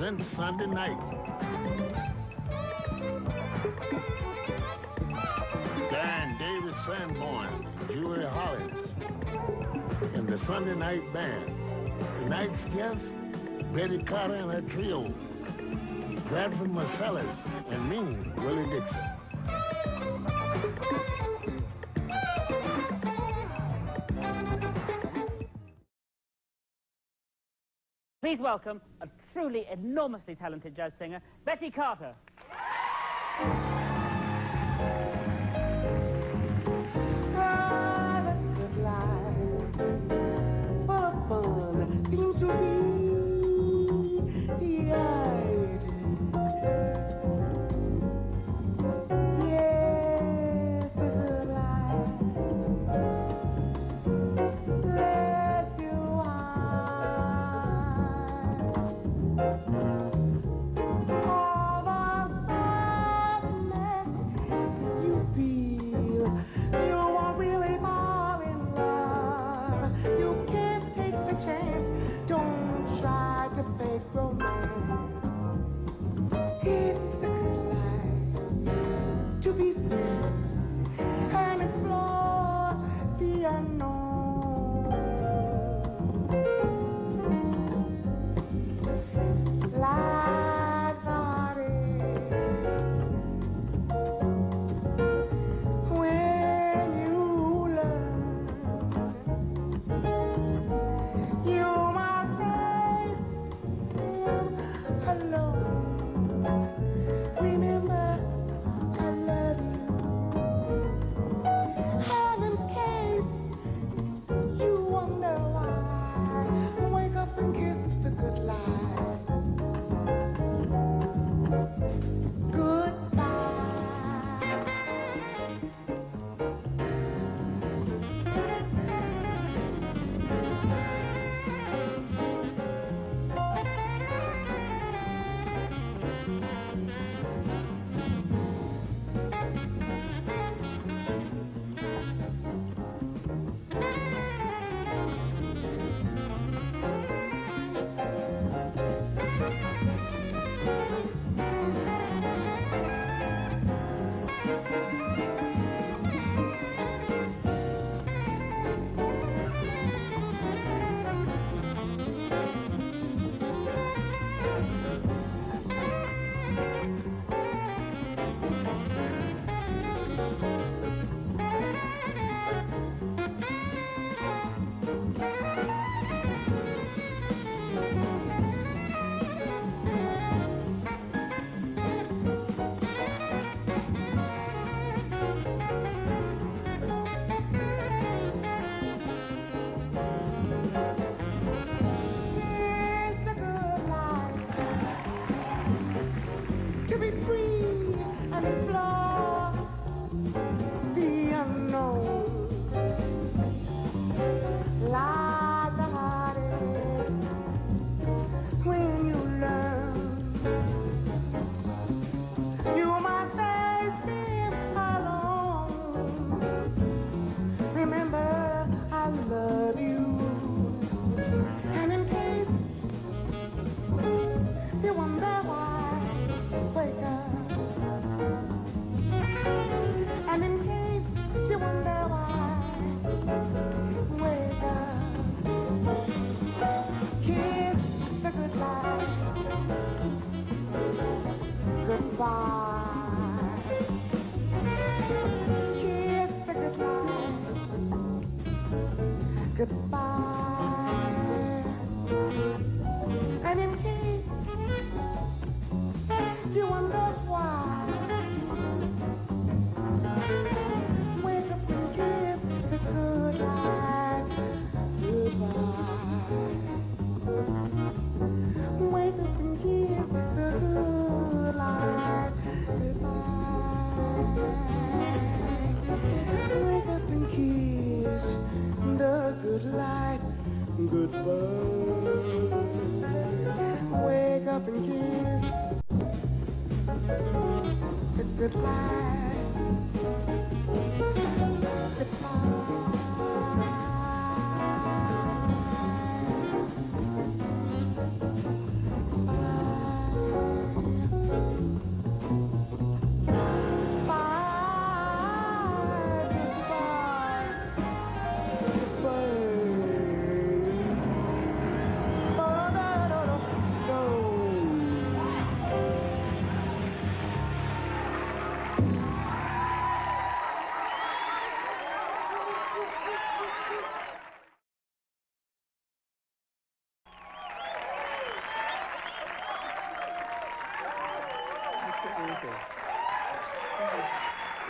since Sunday night. Dan Davis Sanborn, Jools Holland, and the Sunday night band. Tonight's guest, Betty Carter and her trio, Branford Marsalis, and me, Willie Dixon. Please welcome a truly enormously talented jazz singer, Betty Carter. No. goodbye. fly.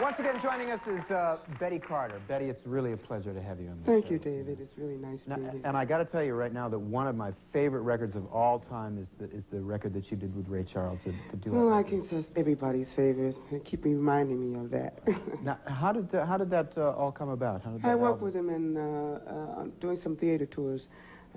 Once again joining us is uh, Betty Carter. Betty, it's really a pleasure to have you on the Thank show. you, David. It's really nice Now, being here. and I got to tell you right now that one of my favorite records of all time is the, is the record that you did with Ray Charles, the, the duet. Well, I record. can that's everybody's favorite. Keep reminding me of that. Now, how did uh, how did that uh, all come about? How did that I worked album- with him in uh, uh, doing some theater tours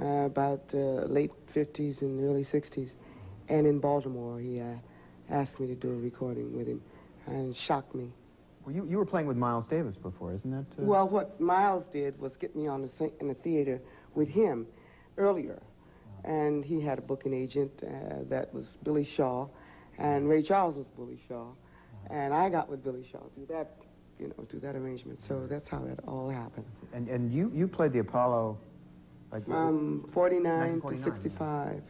uh, about uh, late 50s and early 60s. And in Baltimore, he uh, asked me to do a recording with him and shocked me. Well, you, you were playing with Miles Davis before, isn't that? Uh... Well, what Miles did was get me on the th- in the theater with him earlier. And he had a booking agent uh, that was Billy Shaw, and Ray Charles was Billy Shaw. And I got with Billy Shaw through that, you know, through that arrangement. So that's how that all happened. And and you you played the Apollo, like From 49 to 65.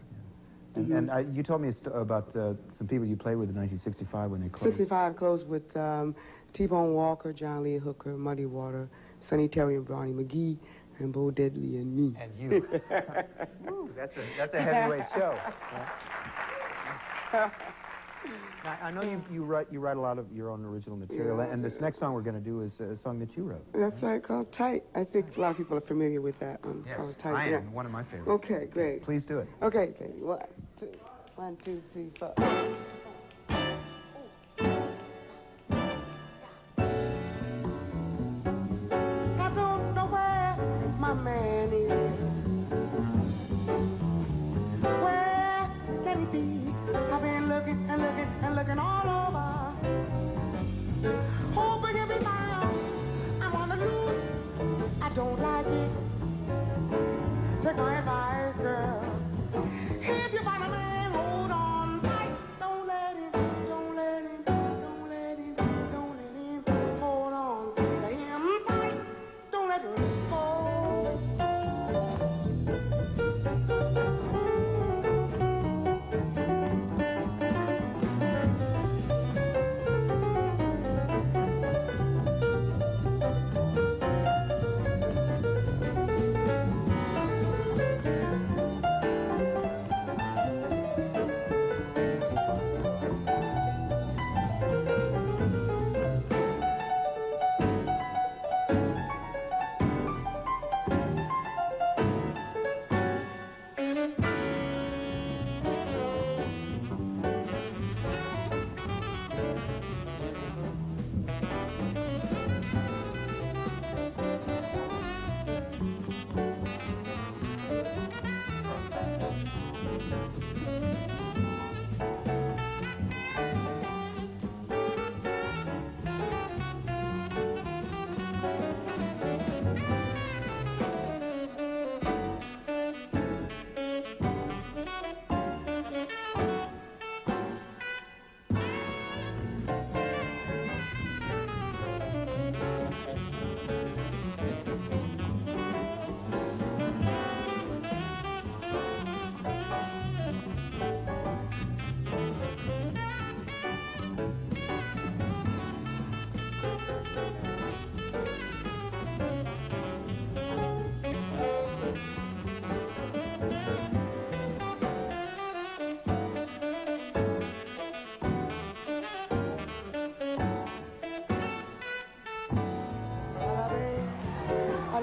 And, and uh, you told me about uh, some people you played with in 1965 when they closed. 65 closed with um, T-Bone Walker, John Lee Hooker, Muddy Water, Sonny Terry and Brownie McGhee, and Bo Diddley and me. And you. That's a that's a heavyweight show. I know you, mm. you write you write a lot of your own original material, Yeah, and this next song we're going to do is a song that you wrote. That's right, called Tight. I think a lot of people are familiar with that one. called Tight. I yeah. am one of my favorites. Okay, great. Please do it. Okay, baby. One, two, one, two, three, four. I don't know where my man is. Where can he be? Looking and looking and looking all over. Hoping be found. I'm on the loose. I don't like it. Take my advice, girl.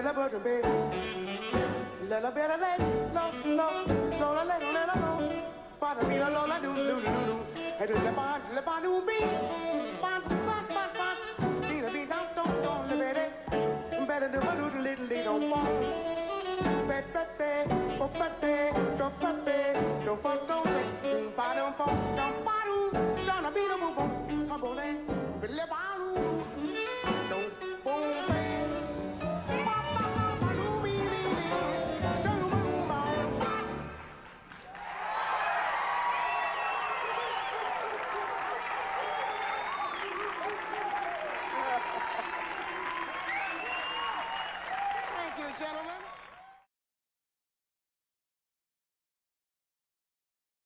love Betty, Betty, Betty, Betty, Betty, Betty. Bing, do, ba, do, ba, do, ba, lay no lie, the lowly. I lay no, no, I love a bang, I love a bang, I love a low, I love a